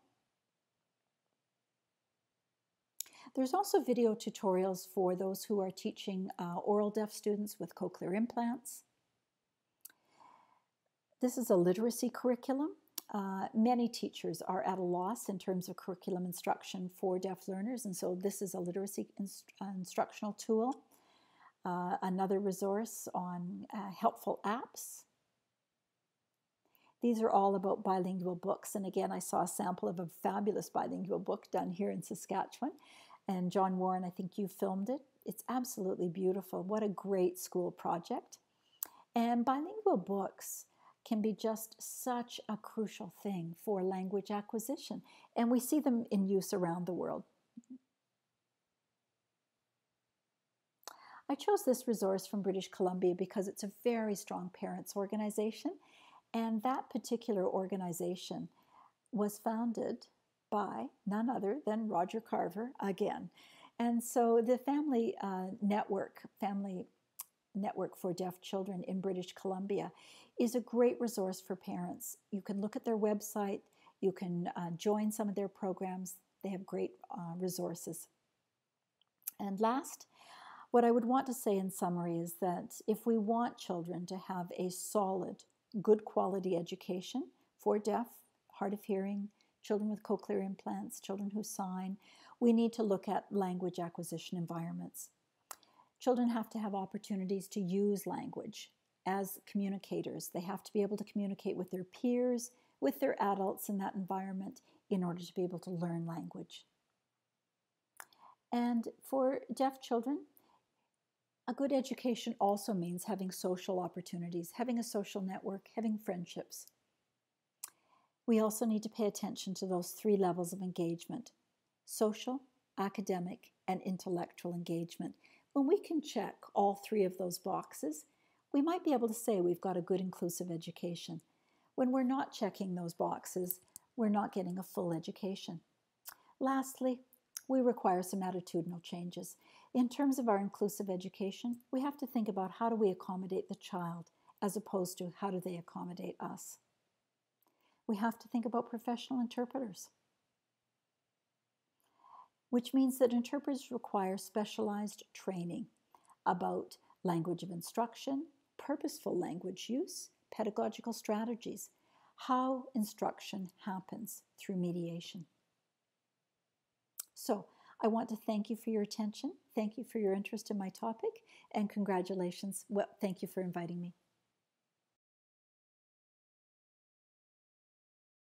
There's also video tutorials for those who are teaching uh, oral deaf students with cochlear implants. This is a literacy curriculum. Uh, many teachers are at a loss in terms of curriculum instruction for deaf learners, and so this is a literacy inst uh, instructional tool. Uh, another resource on uh, helpful apps. These are all about bilingual books, and again, I saw a sample of a fabulous bilingual book done here in Saskatchewan. And John Warren, I think you filmed it. It's absolutely beautiful. What a great school project. And bilingual books can be just such a crucial thing for language acquisition. And we see them in use around the world. I chose this resource from British Columbia because it's a very strong parents organization. And that particular organization was founded by none other than Roger Carver again. And so the family uh, network, family network for deaf children in British Columbia, is a great resource for parents. You can look at their website, you can uh, join some of their programs. They have great uh, resources. And last, What I would want to say in summary is that if we want children to have a solid, good quality education for deaf, hard of hearing, children with cochlear implants, children who sign, we need to look at language acquisition environments. Children have to have opportunities to use language as communicators. They have to be able to communicate with their peers, with their adults in that environment in order to be able to learn language. And for deaf children, a good education also means having social opportunities, having a social network, having friendships. We also need to pay attention to those three levels of engagement social, academic, and intellectual engagement. When we can check all three of those boxes, we might be able to say we've got a good inclusive education. When we're not checking those boxes, we're not getting a full education. Lastly, we require some attitudinal changes. In terms of our inclusive education, we have to think about how do we accommodate the child as opposed to how do they accommodate us. We have to think about professional interpreters, which means that interpreters require specialized training about language of instruction, purposeful language use, pedagogical strategies, how instruction happens through mediation. So I want to thank you for your attention. Thank you for your interest in my topic and congratulations. Well, thank you for inviting me.